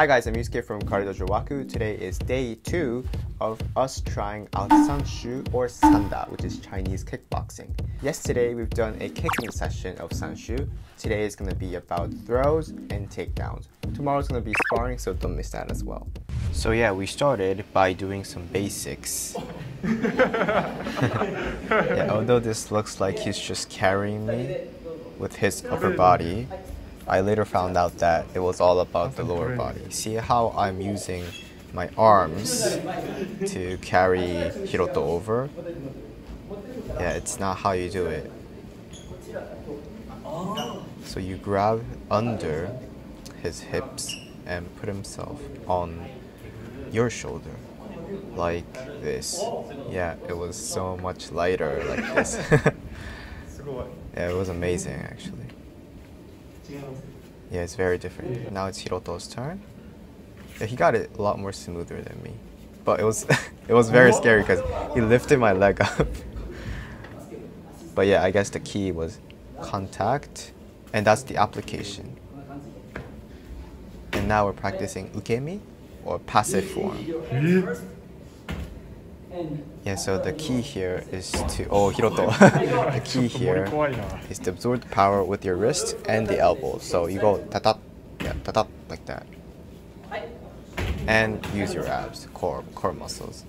Hi guys, I'm Yusuke from Karate Dojo Waku. Today is day two of us trying out Sanshou or Sanda, which is Chinese kickboxing. Yesterday we've done a kicking session of Sanshou. Today is going to be about throws and takedowns. Tomorrow's going to be sparring, so don't miss that as well. So yeah, we started by doing some basics. yeah, although this looks like he's just carrying me with his upper body, I later found out that it was all about the lower body. See how I'm using my arms to carry Hiroto over? Yeah, it's not how you do it. So you grab under his hips and put himself on your shoulder like this. Yeah, it was so much lighter like this. yeah, it was amazing actually. Yeah, it's very different. Now it's Hiroto's turn. Yeah, he got it a lot more smoother than me. But it was it was very scary because he lifted my leg up. but yeah, I guess the key was contact and that's the application. And now we're practicing ukemi or passive form. Yeah, so the key here is to oh Hiroto. the key here is to absorb the power with your wrist and the elbow. So you go tatat, yeah, tatat like that, and use your abs, core, core muscles.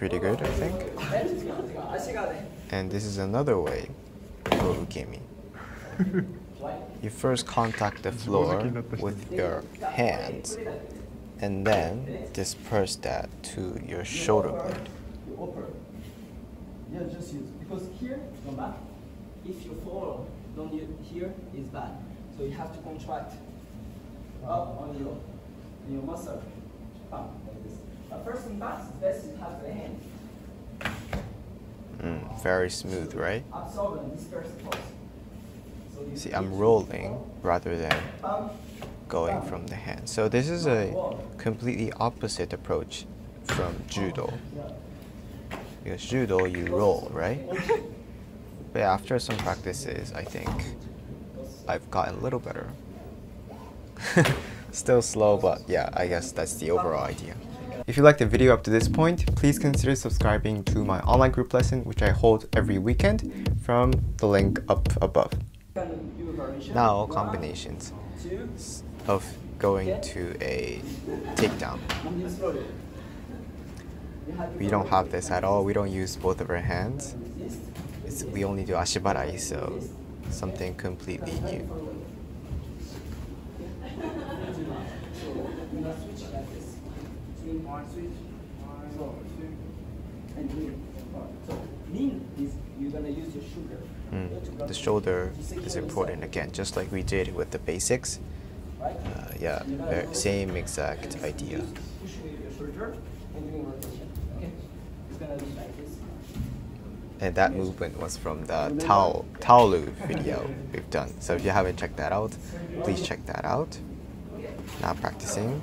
Pretty good, I think. And this is another way for ukemi. You first contact the floor with your hands and then disperse that to your shoulder blade. Yeah, just use because here, come back. If you fall, don't you here is bad. So you have to contract up on your on your muscle. Up like this. But first back, best you have the hand. Mm, very smooth, right? Absorb and disperse force. So you See, I'm rolling rather than going from the hand. So this is a completely opposite approach from judo. Because judo, you roll, right? But after some practices, I think I've gotten a little better. Still slow, but yeah, I guess that's the overall idea. If you liked the video up to this point, please consider subscribing to my online group lesson, which I hold every weekend from the link up above. Now, combinations of going to a takedown. We don't have this at all. We don't use both of our hands. It's, we only do ashibarai, so something completely new. Mm, the shoulder is important again, just like we did with the basics. Uh, yeah, same exact idea. And that movement was from the Tao Taolu video we've done. So if you haven't checked that out, please check that out. Now practicing.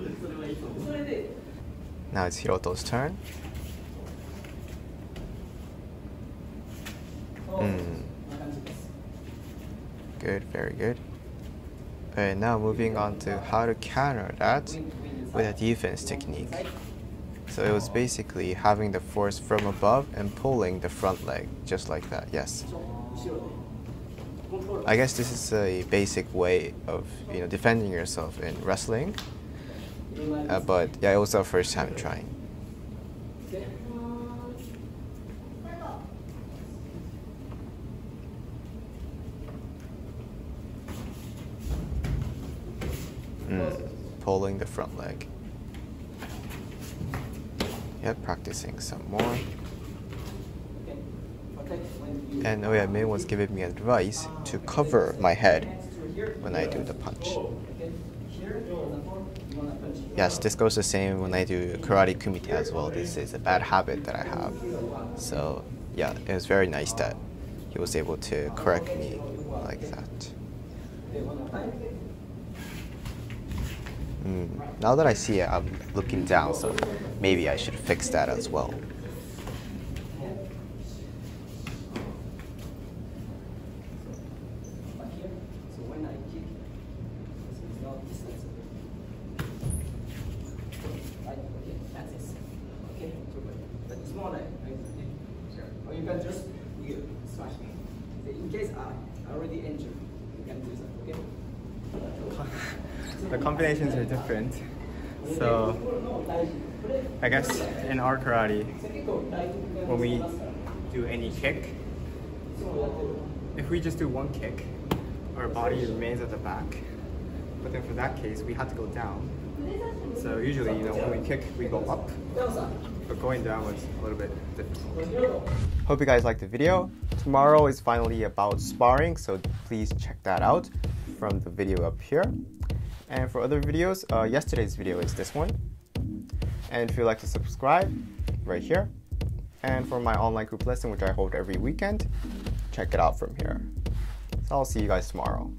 now it's Hiroto's turn. Mm. Good, very good. And now moving on to how to counter that with a defense technique. So it was basically having the force from above and pulling the front leg, just like that, yes. I guess this is a basic way of you know defending yourself in wrestling. Uh, but yeah, it was our first time trying. Mm, pulling the front leg. Yep, practicing some more. And oh yeah, Minh was giving me advice to cover my head when I do the punch. Okay. Here, for example, you wanna punch. Yes, this goes the same when I do karate kumite as well. This is a bad habit that I have. So yeah, it was very nice that he was able to correct me like that. Mm. Now that I see it, I'm looking down, so maybe I should fix that as well. Back here. So when I kick, this is not distance. Right, okay, that's it. Okay, so but, but it's more like, like sure. Or you can me. In case I, already injured, you can do that, okay? The combinations are different. So I guess in our karate, when we do any kick, if we just do one kick, our body remains at the back. But then for that case, we have to go down. So usually, you know, when we kick, we go up. But going down was a little bit difficult. Hope you guys liked the video. Tomorrow is finally about sparring, so please check that out from the video up here. And for other videos, uh, yesterday's video is this one. And if you'd like to subscribe, right here. And for my online group lesson, which I hold every weekend, check it out from here. So I'll see you guys tomorrow.